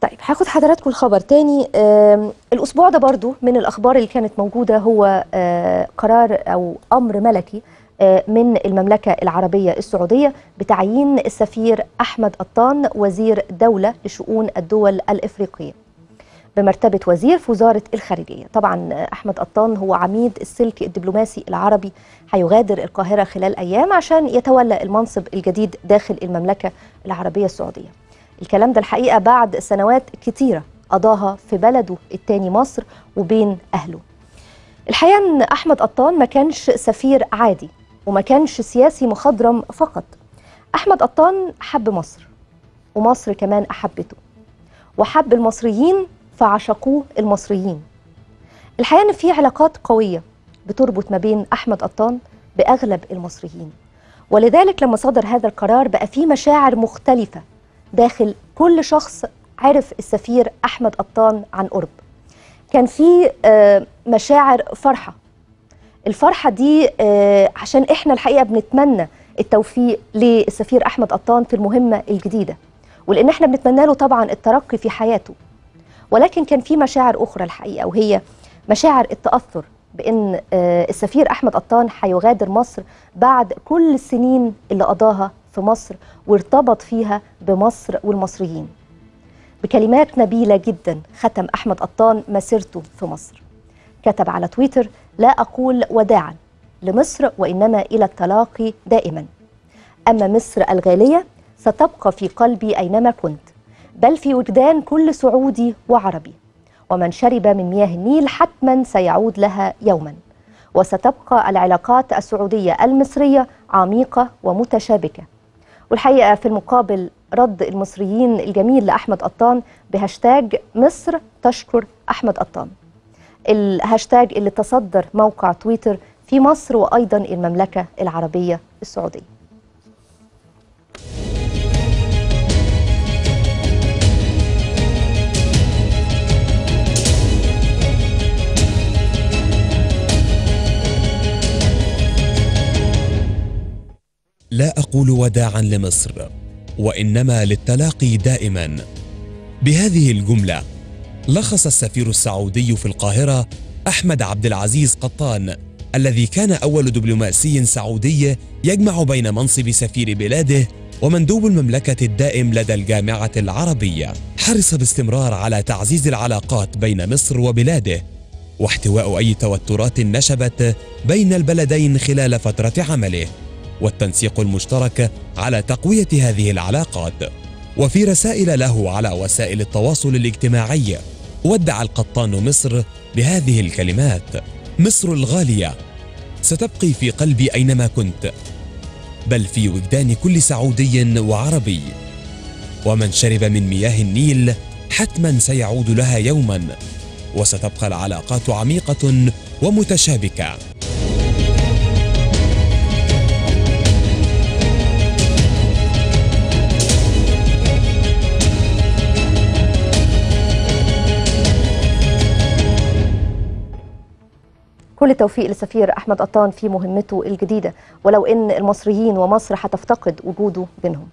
طيب هاخد حضراتكم الخبر تاني. آم، الأسبوع ده برضو من الأخبار اللي كانت موجودة هو آه، قرار أو أمر ملكي آه، من المملكة العربية السعودية بتعيين السفير أحمد قطان وزير دولة لشؤون الدول الإفريقية بمرتبة وزير في وزارة الخارجية. طبعا آه، أحمد قطان هو عميد السلك الدبلوماسي العربي هيغادر القاهرة خلال أيام عشان يتولى المنصب الجديد داخل المملكة العربية السعودية. الكلام ده الحقيقة بعد سنوات كتيرة قضاها في بلده التاني مصر وبين أهله. الحقيقة أن أحمد قطان ما كانش سفير عادي وما كانش سياسي مخضرم فقط. أحمد قطان حب مصر ومصر كمان أحبته وحب المصريين فعشقوه المصريين. الحقيقة أن في علاقات قوية بتربط ما بين أحمد قطان بأغلب المصريين. ولذلك لما صدر هذا القرار بقى في مشاعر مختلفة داخل كل شخص عرف السفير أحمد قطان عن قرب. كان في آه، مشاعر فرحة. الفرحة دي آه، عشان إحنا الحقيقة بنتمنى التوفيق للسفير أحمد قطان في المهمة الجديدة. ولأن إحنا بنتمنى له طبعا الترقي في حياته. ولكن كان في مشاعر أخرى الحقيقة وهي مشاعر التأثر بأن آه، السفير أحمد قطان هيغادر مصر بعد كل السنين اللي قضاها في مصر وارتبط فيها بمصر والمصريين. بكلمات نبيلة جدا ختم أحمد قطان مسيرته في مصر. كتب على تويتر لا أقول وداعا لمصر وإنما إلى التلاقي دائما. أما مصر الغالية ستبقى في قلبي أينما كنت بل في وجدان كل سعودي وعربي. ومن شرب من مياه النيل حتما سيعود لها يوما. وستبقى العلاقات السعودية المصرية عميقة ومتشابكة. والحقيقة في المقابل رد المصريين الجميل لأحمد قطان بهاشتاج مصر تشكر أحمد قطان. الهاشتاج اللي تصدر موقع تويتر في مصر وأيضا المملكة العربية السعودية. لا أقول وداعا لمصر وإنما للتلاقي دائما. بهذه الجملة لخص السفير السعودي في القاهرة أحمد عبد العزيز قطان الذي كان أول دبلوماسي سعودي يجمع بين منصب سفير بلاده ومندوب المملكة الدائم لدى الجامعة العربية. حرص باستمرار على تعزيز العلاقات بين مصر وبلاده واحتواء أي توترات نشبت بين البلدين خلال فترة عمله. والتنسيق المشترك على تقوية هذه العلاقات. وفي رسائل له على وسائل التواصل الاجتماعي ودع القطان مصر بهذه الكلمات مصر الغالية ستبقي في قلبي أينما كنت بل في وجدان كل سعودي وعربي. ومن شرب من مياه النيل حتما سيعود لها يوما وستبقى العلاقات عميقة ومتشابكة. كل التوفيق للسفير أحمد قطان في مهمته الجديدة ولو أن المصريين ومصر هتفتقد وجوده بينهم.